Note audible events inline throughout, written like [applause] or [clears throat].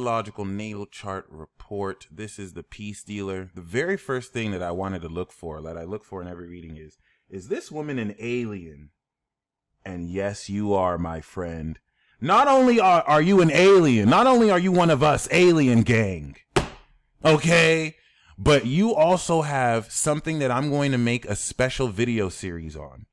astrological natal chart report. This is the peace dealer. The very first thing that I wanted to look for, that I look for in every reading is, is this woman an alien? And yes, you are, my friend. Not only are, are you an alien, not only are you one of us, alien gang, okay? But you also have something that I'm going to make a special video series on,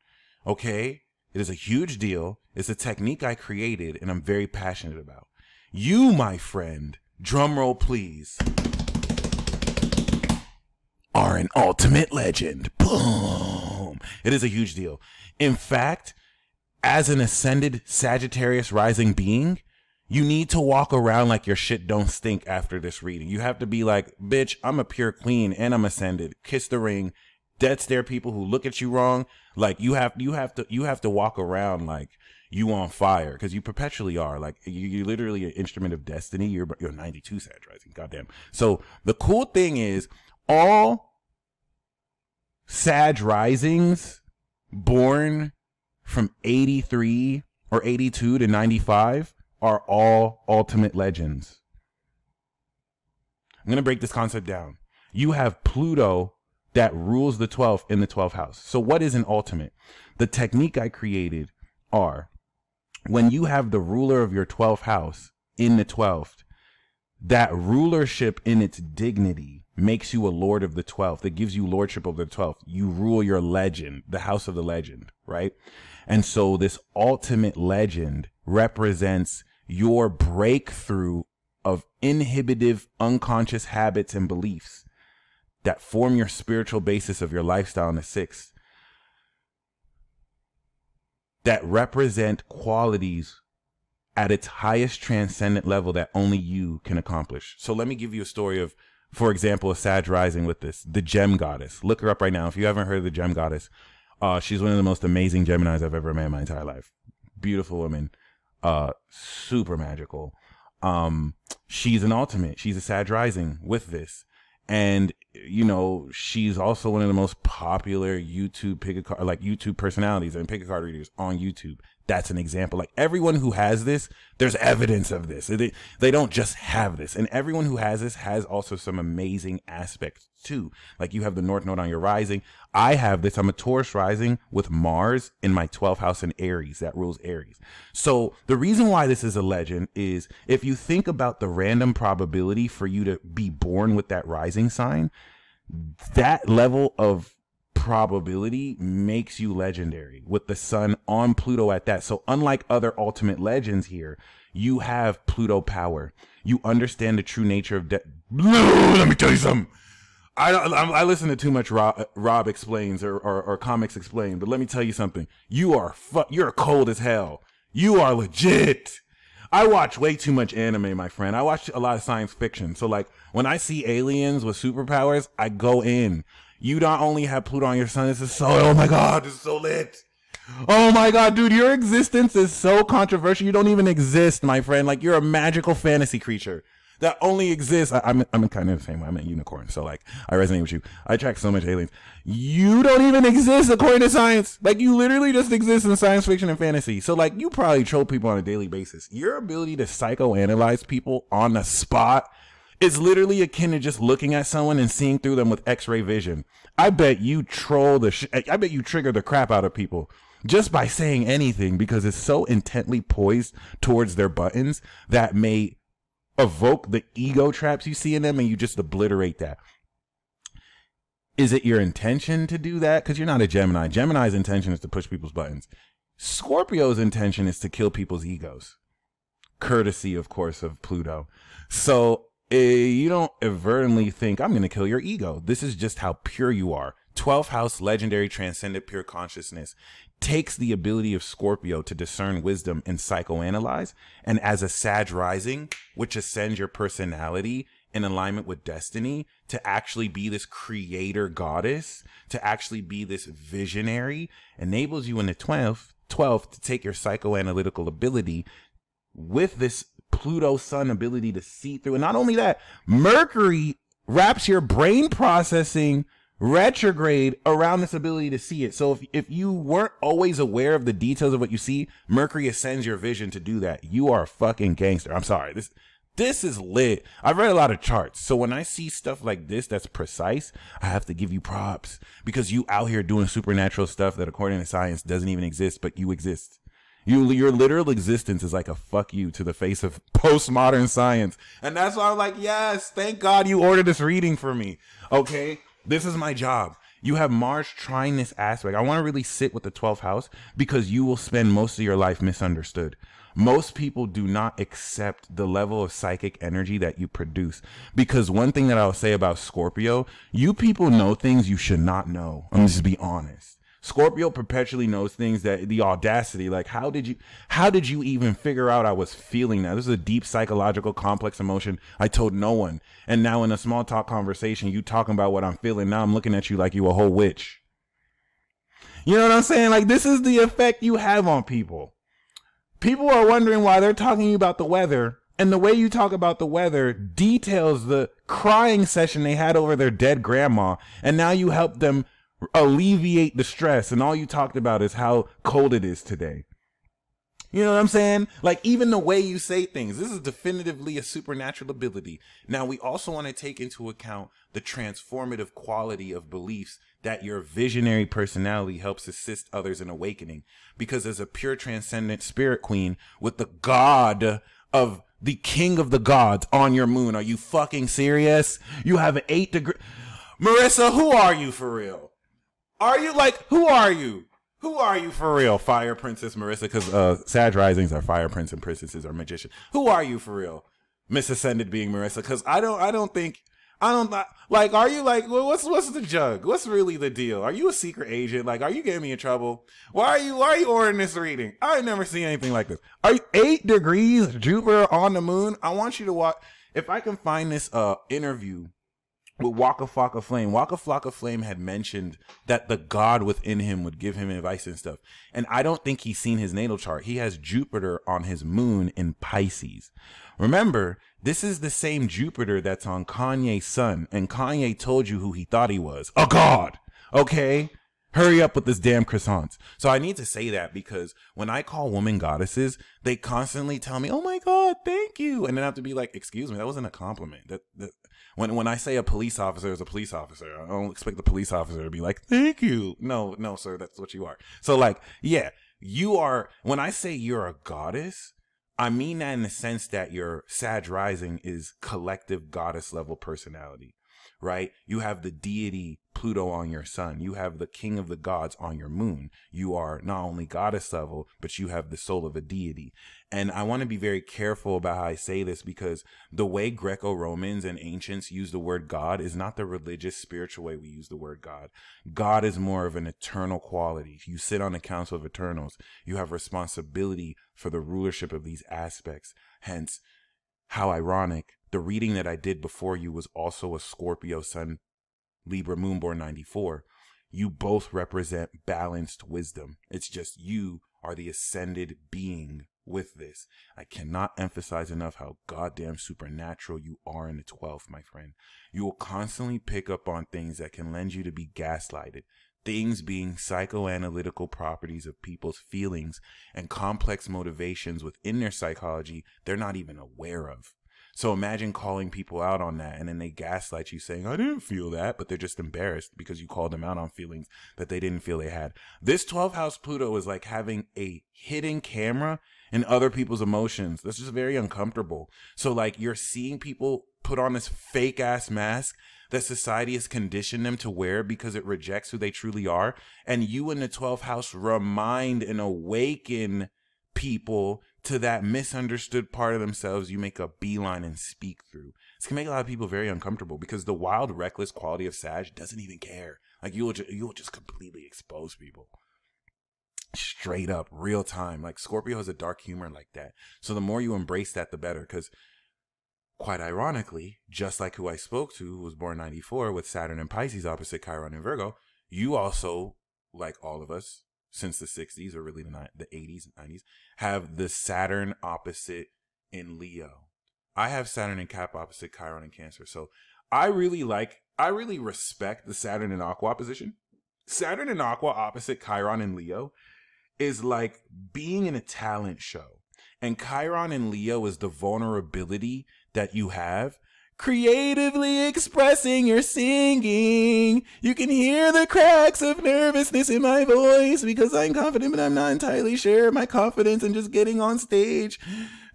okay? It is a huge deal. It's a technique I created and I'm very passionate about. You, my friend, drumroll please, are an ultimate legend. Boom. It is a huge deal. In fact, as an ascended Sagittarius rising being, you need to walk around like your shit don't stink after this reading. You have to be like, bitch, I'm a pure queen and I'm ascended. Kiss the ring. Dead stare people who look at you wrong. Like you have, you have to, you have to walk around like you on fire because you perpetually are like you, you're literally an instrument of destiny. You're you're 92 Sag rising. Goddamn. So the cool thing is all Sag risings born from 83 or 82 to 95 are all ultimate legends. I'm going to break this concept down. You have Pluto that rules the 12th in the 12th house. So what is an ultimate? The technique I created are when you have the ruler of your 12th house in the 12th, that rulership in its dignity makes you a lord of the 12th. It gives you lordship of the 12th. You rule your legend, the house of the legend, right? And so this ultimate legend represents your breakthrough of inhibitive unconscious habits and beliefs that form your spiritual basis of your lifestyle in the sixth that represent qualities at its highest transcendent level that only you can accomplish. So let me give you a story of, for example, a Sag rising with this, the gem goddess. Look her up right now. If you haven't heard of the gem goddess, uh, she's one of the most amazing Geminis I've ever met in my entire life. Beautiful woman, uh, super magical. Um, she's an ultimate. She's a Sag rising with this and you know she's also one of the most popular YouTube pick a card like YouTube personalities and pick a card readers on YouTube. That's an example. Like everyone who has this, there's evidence of this. They, they don't just have this. And everyone who has this has also some amazing aspects too. Like you have the North Node on your rising. I have this. I'm a Taurus rising with Mars in my 12th house in Aries. That rules Aries. So the reason why this is a legend is if you think about the random probability for you to be born with that rising sign, that level of probability makes you legendary with the sun on Pluto at that. So unlike other ultimate legends here, you have Pluto power. You understand the true nature of death. Let me tell you something. I, I, I listen to too much Rob, Rob explains or, or, or comics explain, but let me tell you something. You are fu- you're cold as hell. You are legit. I watch way too much anime, my friend. I watch a lot of science fiction. So like when I see aliens with superpowers, I go in. You not only have Pluto on your sun, this is so, oh my God, this is so lit. Oh my God, dude, your existence is so controversial. You don't even exist, my friend. Like you're a magical fantasy creature that only exists. I, am I'm, I'm kind of the same way. I'm a unicorn. So like, I resonate with you. I attract so much aliens. You don't even exist according to science. Like you literally just exist in science fiction and fantasy. So like, you probably troll people on a daily basis. Your ability to psychoanalyze people on the spot is literally akin to just looking at someone and seeing through them with x-ray vision. I bet you troll the sh- I bet you trigger the crap out of people just by saying anything because it's so intently poised towards their buttons that may evoke the ego traps you see in them and you just obliterate that. Is it your intention to do that? Because you're not a Gemini. Gemini's intention is to push people's buttons. Scorpio's intention is to kill people's egos. Courtesy, of course, of Pluto. So Eh, you don't inadvertently think I'm going to kill your ego. This is just how pure you are. 12th house legendary transcendent pure consciousness takes the ability of Scorpio to discern wisdom and psychoanalyze. And as a Sag rising, which ascends your personality in alignment with destiny to actually be this creator goddess, to actually be this visionary, enables you in the 12th, 12th to take your psychoanalytical ability with this Pluto sun ability to see through. And not only that, Mercury wraps your brain processing retrograde around this ability to see it. So if, if you weren't always aware of the details of what you see, Mercury ascends your vision to do that. You are a fucking gangster. I'm sorry. This this is lit. I've read a lot of charts. So when I see stuff like this that's precise, I have to give you props because you out here doing supernatural stuff that according to science doesn't even exist, but you exist. You, your literal existence is like a fuck you to the face of [laughs] postmodern science. And that's why I'm like, yes, thank God you ordered this reading for me. Okay. This is my job. You have Mars trying this aspect. I want to really sit with the 12th house because you will spend most of your life misunderstood. Most people do not accept the level of psychic energy that you produce. Because one thing that I'll say about Scorpio, you people know things you should not know. I'm just be honest. Scorpio perpetually knows things that the audacity, like how did you how did you even figure out I was feeling that? This is a deep psychological complex emotion. I told no one. And now in a small talk conversation, you talking about what I'm feeling. Now I'm looking at you like you a whole witch. You know what I'm saying? Like this is the effect you have on people. People are wondering why they're talking about the weather and the way you talk about the weather details the crying session they had over their dead grandma and now you help them alleviate the stress and all you talked about is how cold it is today. You know what I'm saying? Like even the way you say things, this is definitively a supernatural ability. Now we also want to take into account the transformative quality of beliefs that your visionary personality helps assist others in awakening. Because as a pure transcendent spirit queen with the god of the king of the gods on your moon, are you fucking serious? You have an eight degree. Marissa, who are you for real? Are you like who are you? Who are you for real? Fire Princess Marissa, because uh, Sag Risings are Fire Prince and Princesses are magician. Who are you for real? Miss Ascended being Marissa, because I don't, I don't think, I don't like. Are you like, what's what's the jug? What's really the deal? Are you a secret agent? Like, are you getting me in trouble? Why are you why are you ordering this reading? I never seen anything like this. Are you eight degrees Jupiter on the moon? I want you to watch. If I can find this uh interview with Waka Flocka Flame. Waka Flocka Flame had mentioned that the God within him would give him advice and stuff. And I don't think he's seen his natal chart. He has Jupiter on his moon in Pisces. Remember, this is the same Jupiter that's on Kanye's sun. And Kanye told you who he thought he was a God. Okay? Hurry up with this damn croissants. So I need to say that because when I call women goddesses, they constantly tell me, "Oh my god, thank you," and then I have to be like, "Excuse me, that wasn't a compliment. That, that when when I say a police officer is a police officer, I don't expect the police officer to be like, "Thank you." No, no, sir, that's what you are. So like, yeah, you are. When I say you're a goddess, I mean that in the sense that your Sag rising is collective goddess level personality right? You have the deity Pluto on your sun. You have the king of the gods on your moon. You are not only goddess level, but you have the soul of a deity. And I want to be very careful about how I say this because the way Greco Romans and ancients use the word God is not the religious, spiritual way we use the word God. God is more of an eternal quality. You sit on the council of eternals. You have responsibility for the rulership of these aspects. Hence, how ironic the reading that I did before you was also a Scorpio Sun Libra Moonborn 94. You both represent balanced wisdom. It's just you are the ascended being with this. I cannot emphasize enough how goddamn supernatural you are in the 12th, my friend. You will constantly pick up on things that can lend you to be gaslighted. Things being psychoanalytical properties of people's feelings and complex motivations within their psychology they're not even aware of. So imagine calling people out on that and then they gaslight you saying, I didn't feel that, but they're just embarrassed because you called them out on feelings that they didn't feel they had. This 12 house Pluto is like having a hidden camera in other people's emotions. That's just very uncomfortable. So like you're seeing people put on this fake ass mask that society has conditioned them to wear because it rejects who they truly are. And you in the 12th house remind and awaken people to that misunderstood part of themselves you make a beeline and speak through. This can make a lot of people very uncomfortable because the wild, reckless quality of Sag doesn't even care. Like you will, ju- you will just completely expose people. Straight up, real time. Like Scorpio has a dark humor like that. So the more you embrace that, the better. Because quite ironically, just like who I spoke to, who was born 94 with Saturn and Pisces opposite Chiron and Virgo, you also, like all of us, since the 60s or really the, the 80s and 90s have the Saturn opposite in Leo. I have Saturn and Cap opposite Chiron and Cancer. So I really like I really respect the Saturn and Aqua opposition. Saturn and Aqua opposite Chiron and Leo is like being in a talent show. And Chiron and Leo is the vulnerability that you have creatively expressing your singing. You can hear the cracks of nervousness in my voice because I'm confident, but I'm not entirely sure. My confidence in just getting on stage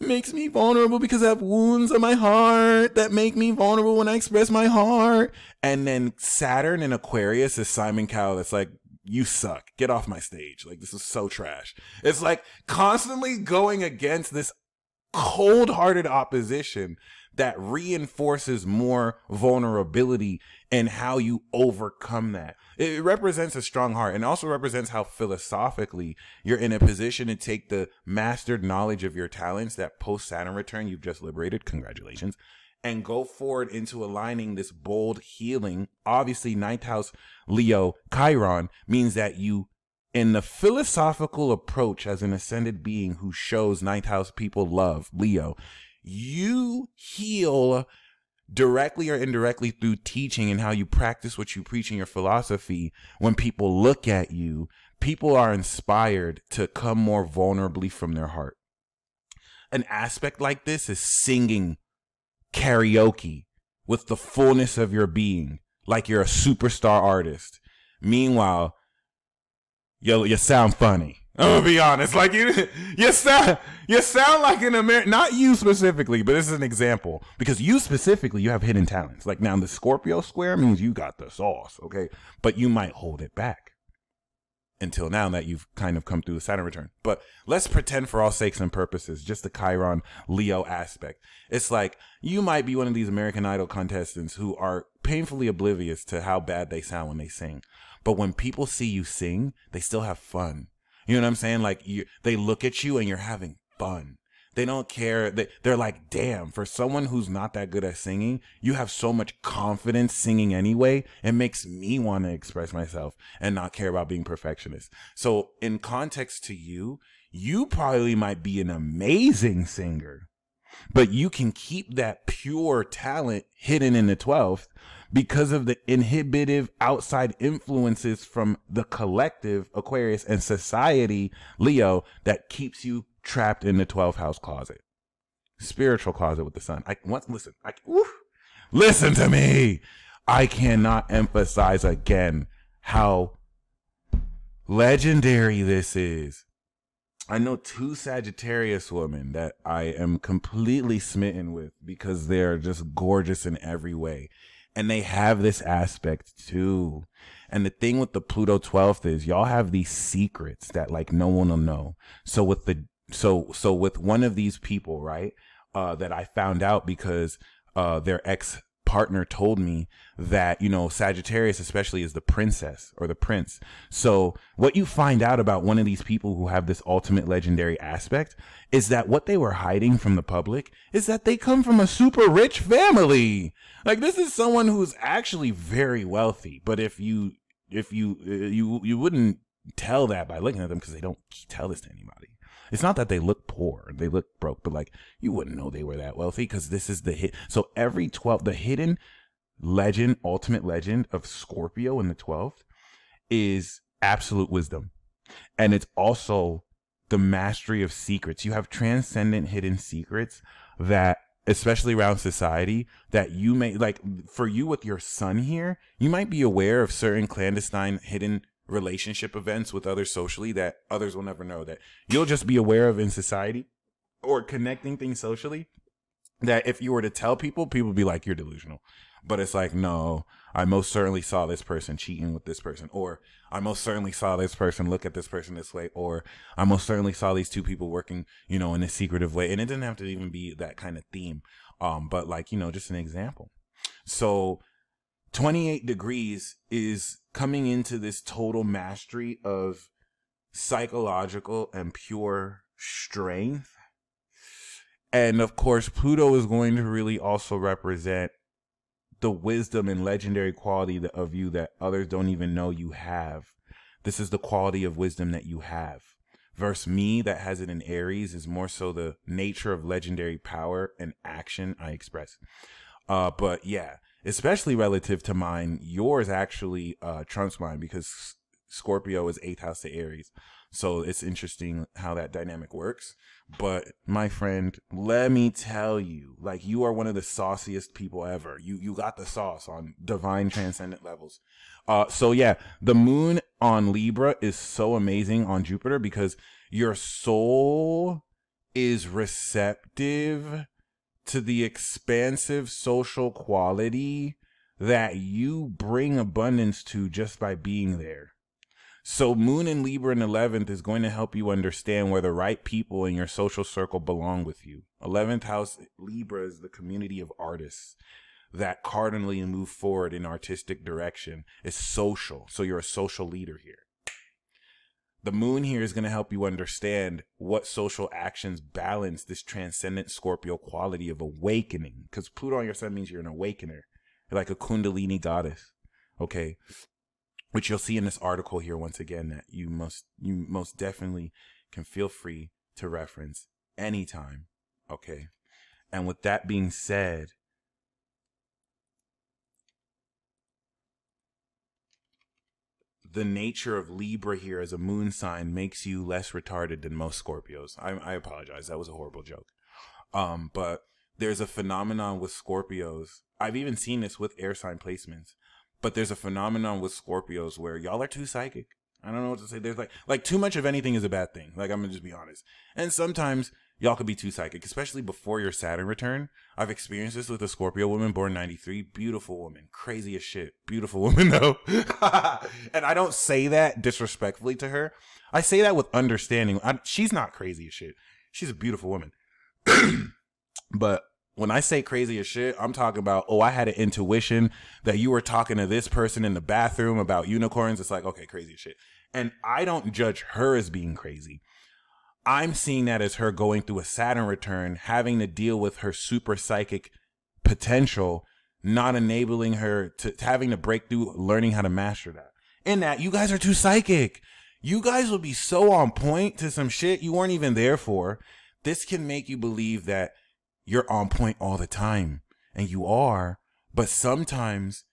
makes me vulnerable because I have wounds on my heart that make me vulnerable when I express my heart. And then Saturn and Aquarius is Simon Cowell. That's like, you suck. Get off my stage. Like, this is so trash. It's like constantly going against this cold hearted opposition that reinforces more vulnerability and how you overcome that. It represents a strong heart and also represents how philosophically you're in a position to take the mastered knowledge of your talents that post Saturn return you've just liberated. Congratulations. And go forward into aligning this bold healing. Obviously, ninth house Leo Chiron means that you in the philosophical approach as an ascended being who shows ninth house people love, Leo, you heal directly or indirectly through teaching and how you practice what you preach in your philosophy. When people look at you, people are inspired to come more vulnerably from their heart. An aspect like this is singing karaoke with the fullness of your being, like you're a superstar artist. Meanwhile, you, you sound funny. I'm gonna be honest. Like you, [laughs] you sound, you sound like an American. Not you specifically, but this is an example because you specifically, you have hidden talents. Like now, the Scorpio square means you got the sauce, okay? But you might hold it back until now that you've kind of come through the Saturn return. But let's pretend, for all sakes and purposes, just the Chiron Leo aspect. It's like you might be one of these American Idol contestants who are painfully oblivious to how bad they sound when they sing. But when people see you sing, they still have fun you know what I'm saying? Like you, they look at you and you're having fun. They don't care. They, they're like, damn, for someone who's not that good at singing, you have so much confidence singing anyway. It makes me want to express myself and not care about being perfectionist. So in context to you, you probably might be an amazing singer, but you can keep that pure talent hidden in the 12th because of the inhibitive outside influences from the collective Aquarius and society Leo that keeps you trapped in the 12th house closet. Spiritual closet with the sun. I once listen, I listen to me. I cannot emphasize again how legendary this is. I know two Sagittarius women that I am completely smitten with because they're just gorgeous in every way and they have this aspect too. And the thing with the Pluto 12th is y'all have these secrets that like no one will know. So with the so so with one of these people, right? Uh that I found out because uh their ex partner told me that, you know, Sagittarius especially is the princess or the prince. So what you find out about one of these people who have this ultimate legendary aspect is that what they were hiding from the public is that they come from a super rich family. Like this is someone who's actually very wealthy, but if you if you uh, you you wouldn't tell that by looking at them because they don't tell this to anybody. It's not that they look poor, they look broke, but like you wouldn't know they were that wealthy because this is the hit. So every 12, the hidden legend, ultimate legend of Scorpio in the 12th is absolute wisdom. And it's also the mastery of secrets. You have transcendent hidden secrets that especially around society that you may like for you with your sun here you might be aware of certain clandestine hidden relationship events with others socially that others will never know that you'll just be aware of in society or connecting things socially that if you were to tell people, people would be like, you're delusional. But it's like, no, I most certainly saw this person cheating with this person, or I most certainly saw this person look at this person this way, or I most certainly saw these two people working, you know, in a secretive way. And it didn't have to even be that kind of theme. Um, but like, you know, just an example. So 28 degrees is coming into this total mastery of psychological and pure strength. And of course, Pluto is going to really also represent the wisdom and legendary quality of you that others don't even know you have. This is the quality of wisdom that you have. Versus me that has it in Aries is more so the nature of legendary power and action I express. Uh, but yeah, especially relative to mine, yours actually uh, trumps mine because Scorpio is eighth house to Aries. So it's interesting how that dynamic works. But my friend, let me tell you, like you are one of the sauciest people ever. You you got the sauce on divine transcendent levels. Uh so yeah, the moon on Libra is so amazing on Jupiter because your soul is receptive to the expansive social quality that you bring abundance to just by being there. So Moon in Libra in 11th is going to help you understand where the right people in your social circle belong with you. 11th house Libra is the community of artists that cardinally move forward in artistic direction. It's social. So you're a social leader here. The moon here is going to help you understand what social actions balance this transcendent Scorpio quality of awakening. Because Pluto on your sun means you're an awakener. You're like a Kundalini goddess. Okay which you'll see in this article here once again that you most you most definitely can feel free to reference anytime okay and with that being said the nature of Libra here as a moon sign makes you less retarded than most Scorpios. I, I apologize. That was a horrible joke. Um, but there's a phenomenon with Scorpios. I've even seen this with air sign placements but there's a phenomenon with Scorpios where y'all are too psychic. I don't know what to say. There's like like too much of anything is a bad thing. Like I'm gonna just be honest. And sometimes y'all could be too psychic, especially before your Saturn return. I've experienced this with a Scorpio woman born 93. Beautiful woman. Crazy as shit. Beautiful [laughs] woman though. [laughs] and I don't say that disrespectfully to her. I say that with understanding. I, she's not crazy as shit. She's a beautiful woman. [clears throat] but when I say crazy as shit, I'm talking about, oh, I had an intuition that you were talking to this person in the bathroom about unicorns. It's like, okay, crazy as shit. And I don't judge her as being crazy. I'm seeing that as her going through a Saturn return, having to deal with her super psychic potential, not enabling her to, having to break through, learning how to master that. In that, you guys are too psychic. You guys will be so on point to some shit you weren't even there for. This can make you believe that you're on point all the time. And you are. But sometimes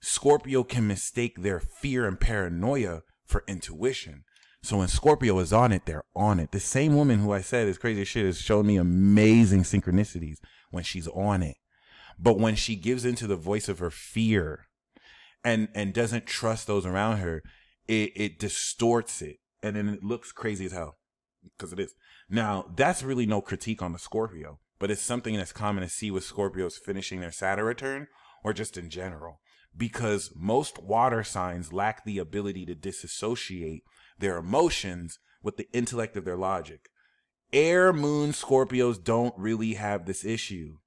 Scorpio can mistake their fear and paranoia for intuition. So when Scorpio is on it, they're on it. The same woman who I said is crazy shit has shown me amazing synchronicities when she's on it. But when she gives into the voice of her fear and and doesn't trust those around her, it, it distorts it. And then it looks crazy as hell. Because it is. Now, that's really no critique on the Scorpio but it's something that's common to see with Scorpios finishing their Saturn return or just in general because most water signs lack the ability to disassociate their emotions with the intellect of their logic. Air moon Scorpios don't really have this issue,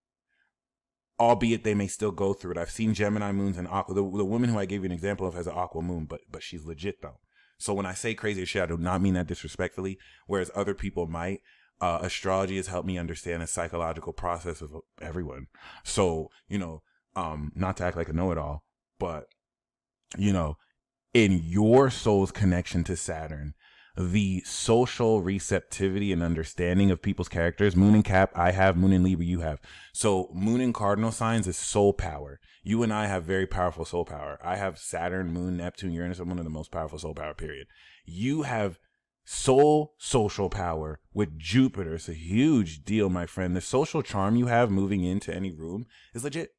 albeit they may still go through it. I've seen Gemini moons and Aqua. The, the woman who I gave you an example of has an Aqua moon, but but she's legit though. So when I say crazy shit, I do not mean that disrespectfully. Whereas other people might, uh, astrology has helped me understand the psychological process of everyone. So, you know, um, not to act like a know-it-all, but, you know, in your soul's connection to Saturn, the social receptivity and understanding of people's characters, moon and cap, I have, moon and Libra, you have. So moon and cardinal signs is soul power. You and I have very powerful soul power. I have Saturn, moon, Neptune, Uranus. I'm one of the most powerful soul power, period. You have soul social power with Jupiter. It's a huge deal, my friend. The social charm you have moving into any room is legit.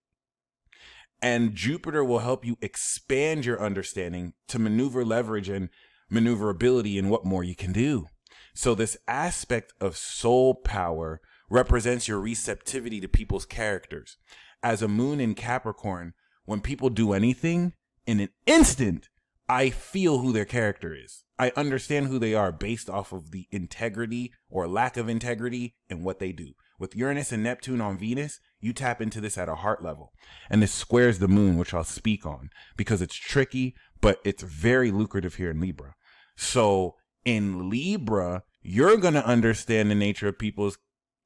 And Jupiter will help you expand your understanding to maneuver leverage and maneuverability and what more you can do. So this aspect of soul power represents your receptivity to people's characters. As a moon in Capricorn, when people do anything, in an instant, I feel who their character is. I understand who they are based off of the integrity or lack of integrity in what they do. With Uranus and Neptune on Venus, you tap into this at a heart level. And this squares the moon, which I'll speak on because it's tricky, but it's very lucrative here in Libra. So in Libra, you're going to understand the nature of people's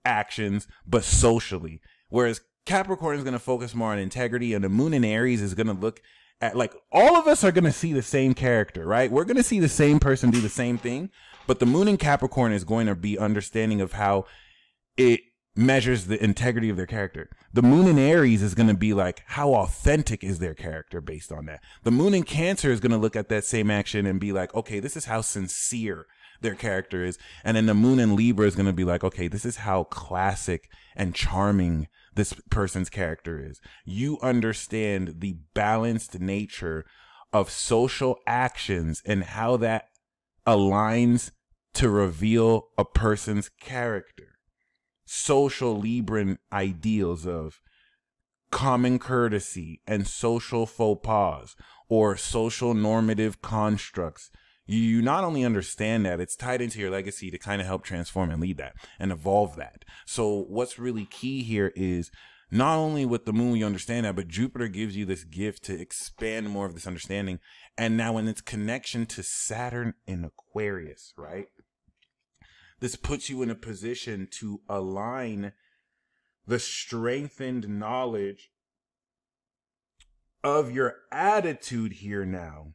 actions, but socially. Whereas Capricorn is going to focus more on integrity and the moon in Aries is going to look at like all of us are going to see the same character, right? We're going to see the same person do the same thing, but the moon in Capricorn is going to be understanding of how it measures the integrity of their character. The moon in Aries is going to be like, how authentic is their character based on that? The moon in Cancer is going to look at that same action and be like, okay, this is how sincere their character is. And then the moon in Libra is going to be like, okay, this is how classic and charming this person's character is. You understand the balanced nature of social actions and how that aligns to reveal a person's character. Social Libran ideals of common courtesy and social faux pas or social normative constructs. You not only understand that, it's tied into your legacy to kind of help transform and lead that and evolve that. So, what's really key here is not only with the moon you understand that, but Jupiter gives you this gift to expand more of this understanding. And now in its connection to Saturn in Aquarius, right? This puts you in a position to align the strengthened knowledge of your attitude here now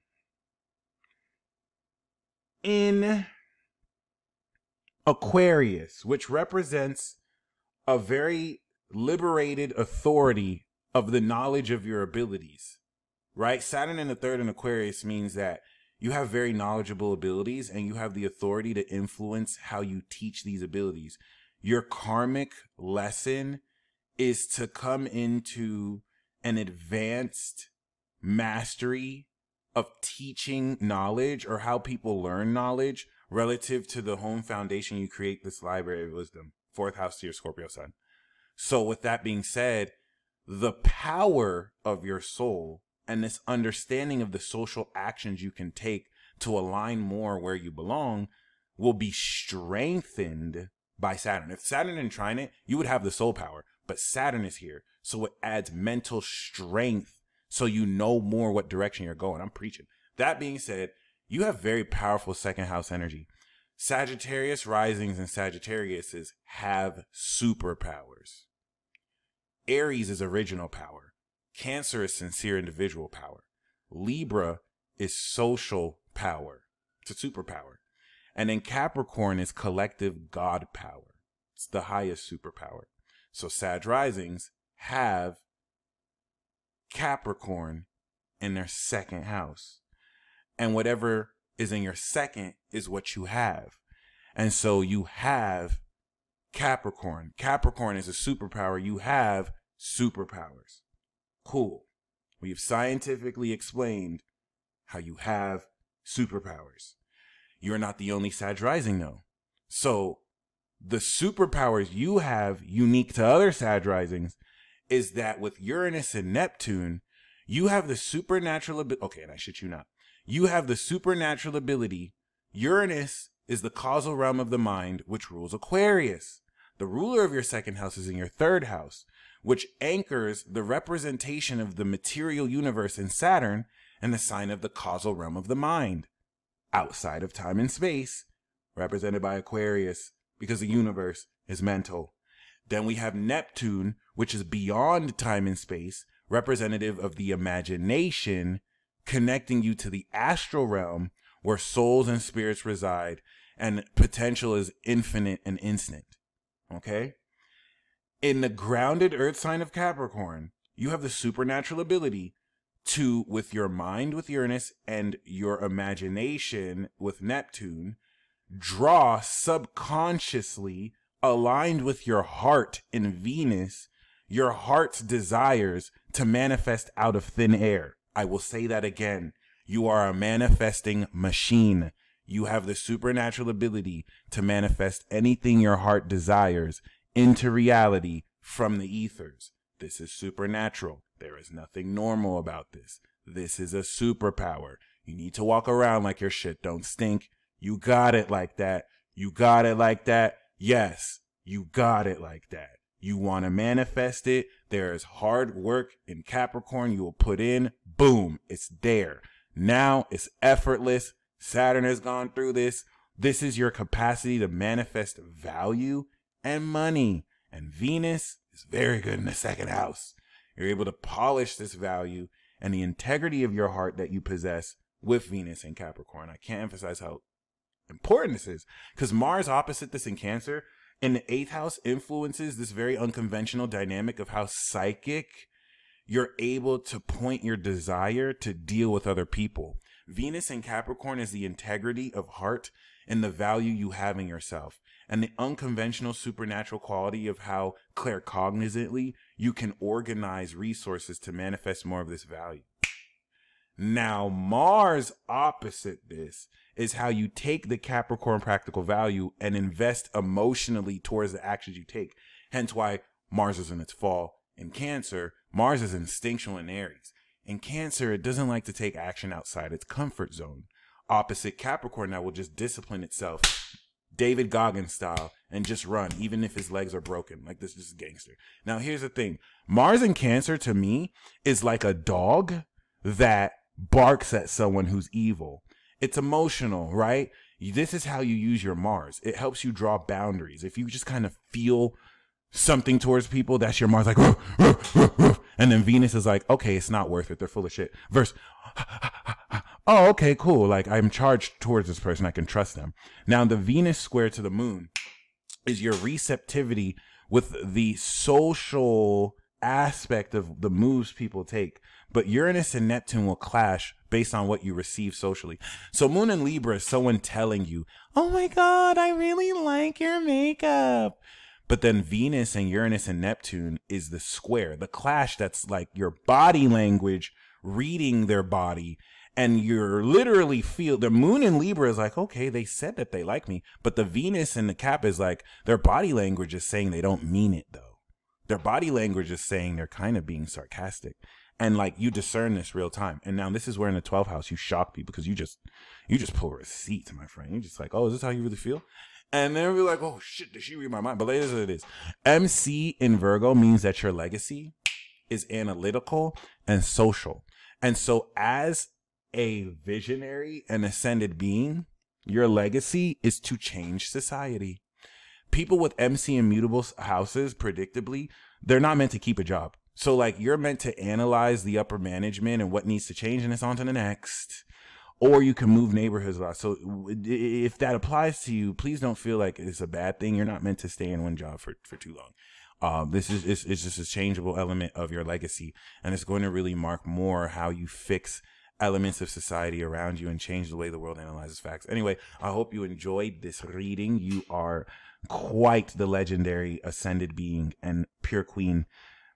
in Aquarius, which represents a very liberated authority of the knowledge of your abilities, right? Saturn in the third in Aquarius means that you have very knowledgeable abilities and you have the authority to influence how you teach these abilities. Your karmic lesson is to come into an advanced mastery of teaching knowledge or how people learn knowledge relative to the home foundation you create this library of wisdom. Fourth house to your Scorpio sun. So, with that being said, the power of your soul and this understanding of the social actions you can take to align more where you belong will be strengthened by Saturn. If Saturn didn't trine it, you would have the soul power, but Saturn is here. So it adds mental strength so you know more what direction you're going. I'm preaching. That being said, you have very powerful second house energy. Sagittarius risings and Sagittariuses have superpowers. Aries is original power. Cancer is sincere individual power. Libra is social power. It's a superpower. And then Capricorn is collective God power. It's the highest superpower. So Sag risings have Capricorn in their second house. And whatever is in your second is what you have. And so you have Capricorn. Capricorn is a superpower. You have superpowers. Cool. We've scientifically explained how you have superpowers. You're not the only Sag rising though. So the superpowers you have unique to other Sag risings is that with Uranus and Neptune, you have the supernatural ability. Okay, and I shit you not. You have the supernatural ability. Uranus is the causal realm of the mind, which rules Aquarius. The ruler of your second house is in your third house, which anchors the representation of the material universe in Saturn and the sign of the causal realm of the mind, outside of time and space, represented by Aquarius, because the universe is mental. Then we have Neptune, which is beyond time and space, representative of the imagination, connecting you to the astral realm where souls and spirits reside and potential is infinite and instant. Okay? In the grounded earth sign of Capricorn, you have the supernatural ability to, with your mind with Uranus and your imagination with Neptune, draw subconsciously aligned with your heart in Venus, your heart's desires to manifest out of thin air. I will say that again. You are a manifesting machine. You have the supernatural ability to manifest anything your heart desires into reality from the ethers. This is supernatural. There is nothing normal about this. This is a superpower. You need to walk around like your shit don't stink. You got it like that. You got it like that. Yes, you got it like that. You want to manifest it. There is hard work in Capricorn you will put in. Boom, it's there. Now it's effortless. Saturn has gone through this. This is your capacity to manifest value and money. And Venus is very good in the second house. You're able to polish this value and the integrity of your heart that you possess with Venus and Capricorn. I can't emphasize how important this is because Mars opposite this in Cancer And the eighth house influences this very unconventional dynamic of how psychic you're able to point your desire to deal with other people. Venus in Capricorn is the integrity of heart and the value you have in yourself, and the unconventional supernatural quality of how claircognizantly you can organize resources to manifest more of this value. Now, Mars opposite this is how you take the Capricorn practical value and invest emotionally towards the actions you take. Hence why Mars is in its fall in Cancer, Mars is instinctual in Aries. In Cancer, it doesn't like to take action outside its comfort zone. Opposite Capricorn now will just discipline itself, David Goggins style, and just run, even if his legs are broken. Like this, this is gangster. Now, here's the thing Mars in Cancer to me is like a dog that barks at someone who's evil. It's emotional, right? This is how you use your Mars. It helps you draw boundaries. If you just kind of feel something towards people, that's your Mars like, [laughs] and then Venus is like, okay, it's not worth it. They're full of shit. Verse, oh, okay, cool. Like I'm charged towards this person. I can trust them. Now the Venus square to the moon is your receptivity with the social aspect of the moves people take. But Uranus and Neptune will clash based on what you receive socially. So Moon and Libra is someone telling you, oh my God, I really like your makeup. But then Venus and Uranus and Neptune is the square, the clash that's like your body language reading their body. And you're literally feel the moon in Libra is like, okay, they said that they like me. But the Venus and the Cap is like, their body language is saying they don't mean it though. Their body language is saying they're kind of being sarcastic. And like you discern this real time. And now this is where in the 12th house you shock people because you just you just pull receipts, my friend. You're just like, oh, is this how you really feel? And then we're like, oh shit, did she read my mind? But later it is. MC in Virgo means that your legacy is analytical and social. And so as a visionary and ascended being, your legacy is to change society. People with MC immutable houses, predictably, they're not meant to keep a job. So like you're meant to analyze the upper management and what needs to change and it's on to the next or you can move neighborhoods a lot. So if that applies to you, please don't feel like it's a bad thing. You're not meant to stay in one job for, for too long. Um, this is it's, it's just a changeable element of your legacy, and it's going to really mark more how you fix elements of society around you and change the way the world analyzes facts. Anyway, I hope you enjoyed this reading. You are quite the legendary ascended being and pure queen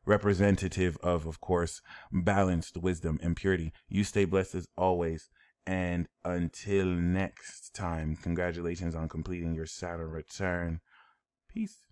representative of, of course, balanced wisdom and purity. You stay blessed as always. And until next time, congratulations on completing your Saturn return. Peace.